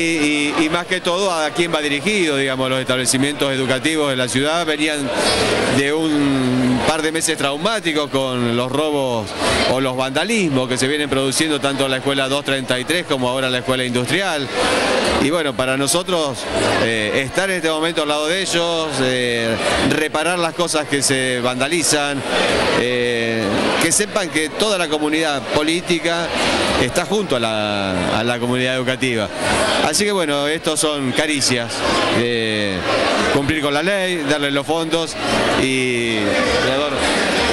Y, más que todo a quién va dirigido, digamos, los establecimientos educativos de la ciudad venían de un par de meses traumáticos con los robos o los vandalismos que se vienen produciendo tanto en la escuela 233 como ahora en la escuela industrial. Y bueno, para nosotros eh, estar en este momento al lado de ellos, eh, reparar las cosas que se vandalizan, eh, que sepan que toda la comunidad política está junto a la, a la comunidad educativa. Así que bueno, estos son caricias, eh, cumplir con la ley, darle los fondos y,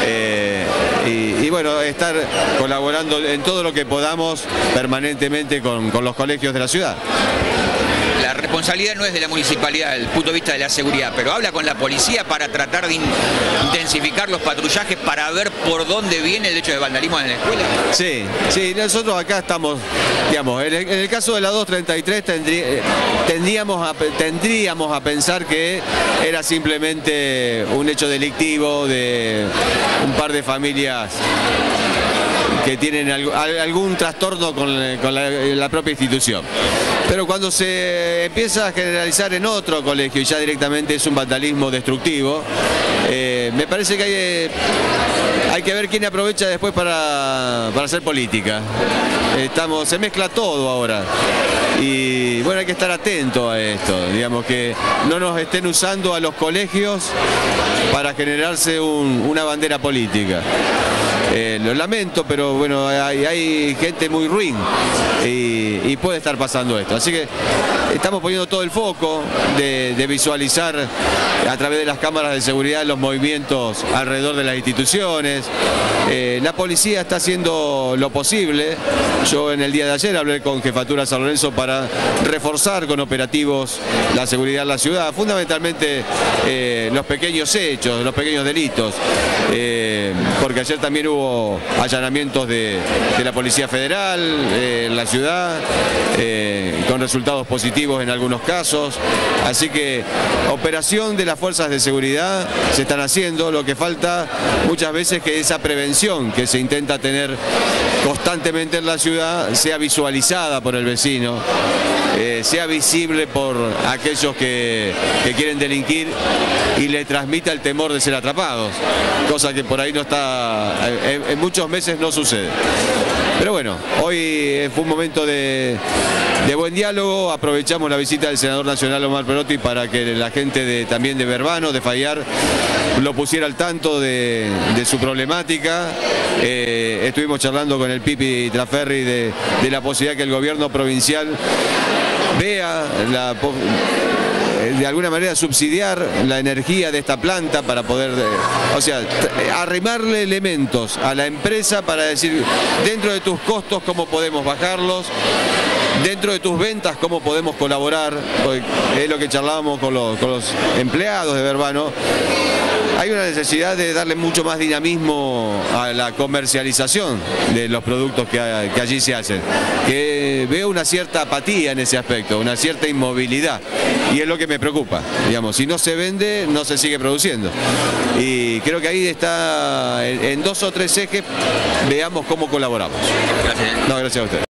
eh, y, y, bueno, estar colaborando en todo lo que podamos permanentemente con, con los colegios de la ciudad la responsabilidad no es de la municipalidad desde el punto de vista de la seguridad, pero habla con la policía para tratar de intensificar los patrullajes para ver por dónde viene el hecho de vandalismo en la escuela. Sí, sí, nosotros acá estamos, digamos, en el, caso de la 233 tendrí, tendríamos, a, tendríamos a pensar que era simplemente un hecho delictivo de un par de familias que tienen algún trastorno con, la, propia institución. Pero cuando se empieza a generalizar en otro colegio y ya directamente es un vandalismo destructivo, eh, me parece que hay, eh, hay, que ver quién aprovecha después para, hacer política. Estamos, se mezcla todo ahora. Y bueno, hay que estar atento a esto, digamos que no nos estén usando a los colegios para generarse un, una bandera política. Eh, lo lamento, pero bueno, hay, gente muy ruin y, puede estar pasando esto. Así que estamos poniendo todo el foco de, visualizar a través de las cámaras de seguridad los movimientos alrededor de las instituciones. Eh, la policía está haciendo lo posible. Yo en el día de ayer hablé con Jefatura San Lorenzo para reforzar con operativos la seguridad en la ciudad, fundamentalmente eh, los pequeños hechos, los pequeños delitos, porque ayer también hubo allanamientos de, la Policía Federal eh, en la ciudad, eh, resultados positivos en algunos casos. Así que operación de las fuerzas de seguridad se están haciendo, lo que falta muchas veces que esa prevención que se intenta tener constantemente en la ciudad sea visualizada por el vecino. Eh, sea visible por aquellos que, quieren delinquir y le transmita el temor de ser atrapados, cosa que por ahí no está, en, en muchos meses no sucede. Pero bueno, hoy fue un momento de, buen diálogo, aprovechamos la visita del senador nacional Omar Perotti para que la gente de, también de Verbano, de Fallar, lo pusiera al tanto de, de su problemática. Eh, estuvimos charlando con el Pipi Traferri de, de la posibilidad que el gobierno provincial vea la de alguna manera subsidiar la energía de esta planta para poder, o sea, arrimarle elementos a la empresa para decir, dentro de tus costos, cómo podemos bajarlos, dentro de tus ventas, cómo podemos colaborar, es lo que charlábamos con los, con los empleados de Verbano, hay una necesidad de darle mucho más dinamismo a la comercialización de los productos que, que, allí se hacen. Que veo una cierta apatía en ese aspecto, una cierta inmovilidad. Y es lo que me preocupa. Digamos, si no se vende, no se sigue produciendo. Y creo que ahí está, en, en dos o tres ejes, veamos cómo colaboramos. Gracias. No, gracias a ustedes.